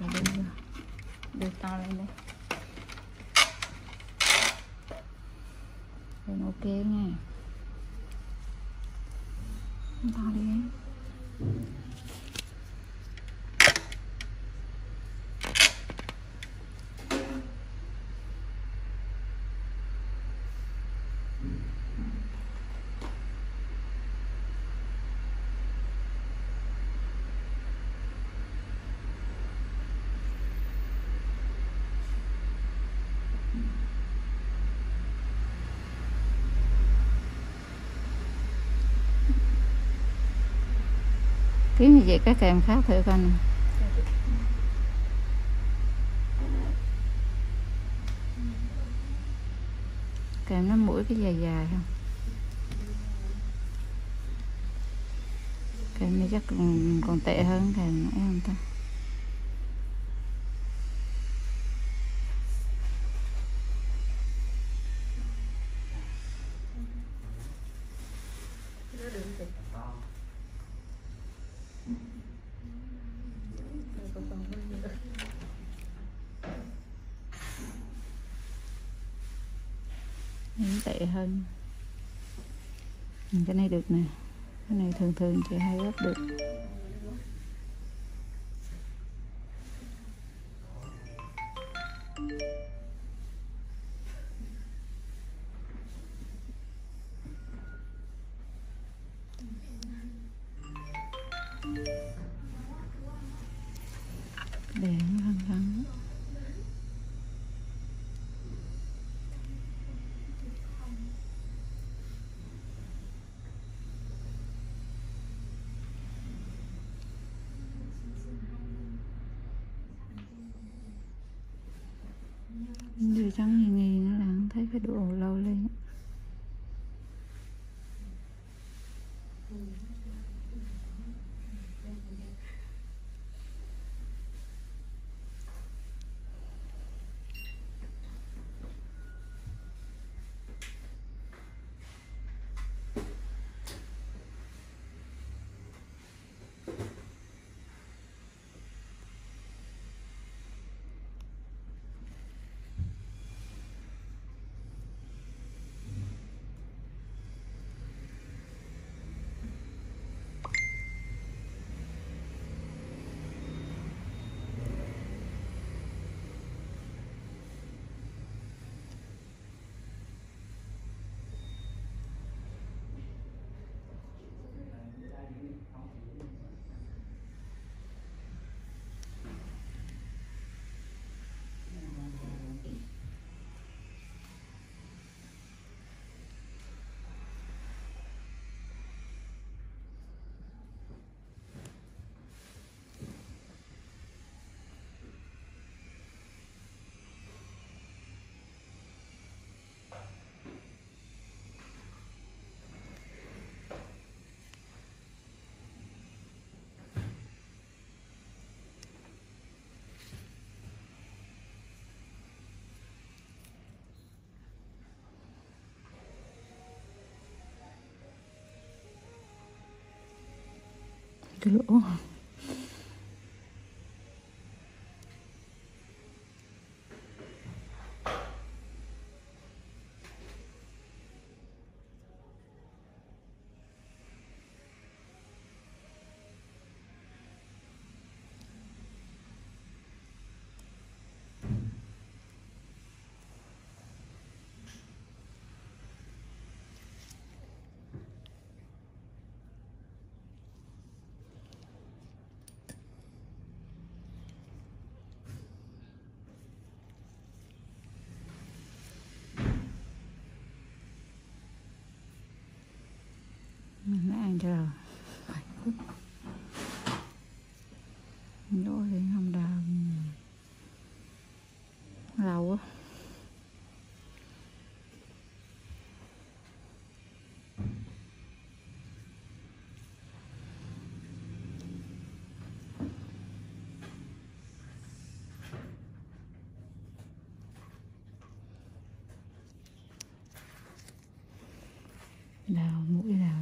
Để đưa, đưa to lên đây Rồi ok nha. To đi. em kiếm như vậy? Các kèm khác thử coi nè. Kèm nó mũi cái dài dài không? Kèm này chắc còn, còn tệ hơn kèm nữa không ta? Những tệ hơn. Cái này được nè. Cái này thường thường chị hay gấp được. Giờ trắng nghi nghi nó là thấy cái độ lâu lên. Cái lỗ nó ăn cho rồi đổ thì không đào lâu á. Đào mũi đào.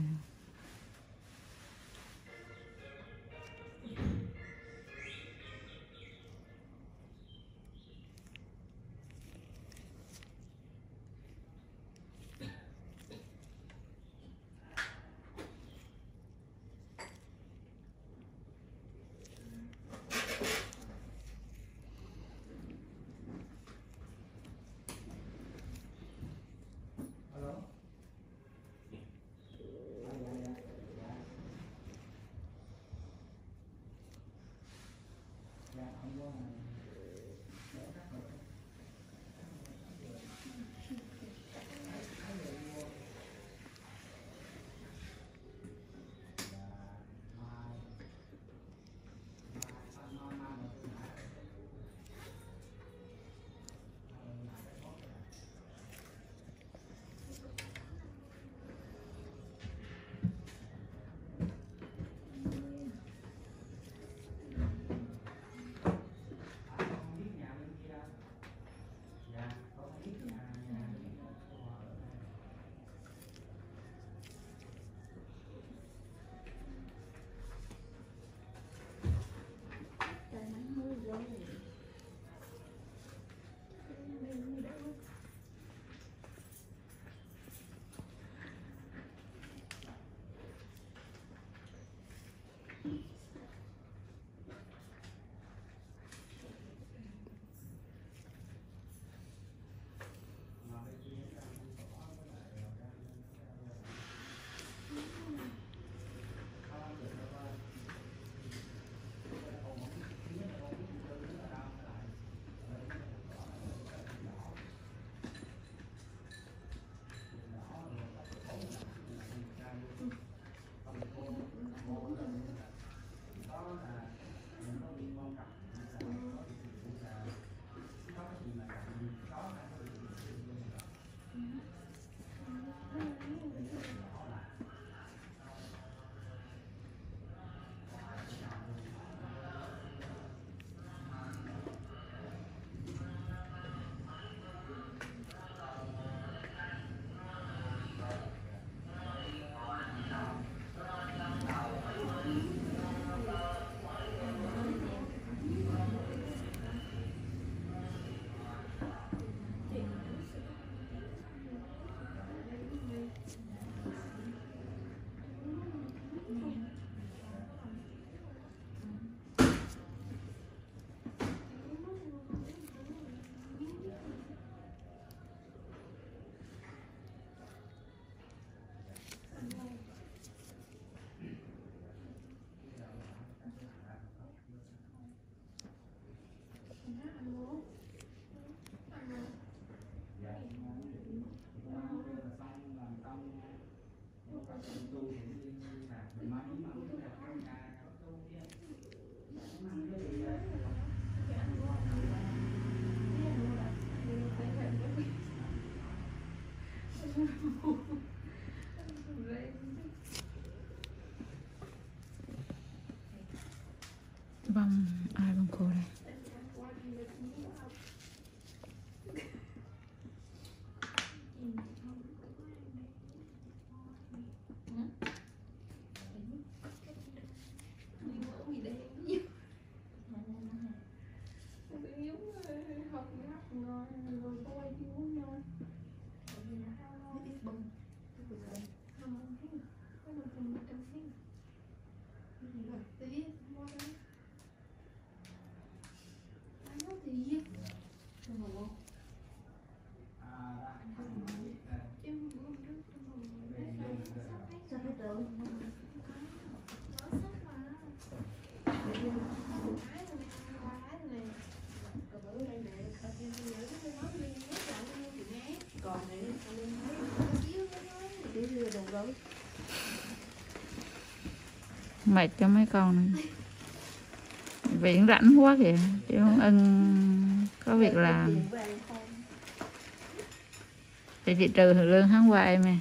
Bang. gối mệt cho mấy con này. Viễn rảnh quá kìa, chứ không ưng có việc làm. Thì chị trừ lương tháng qua em nè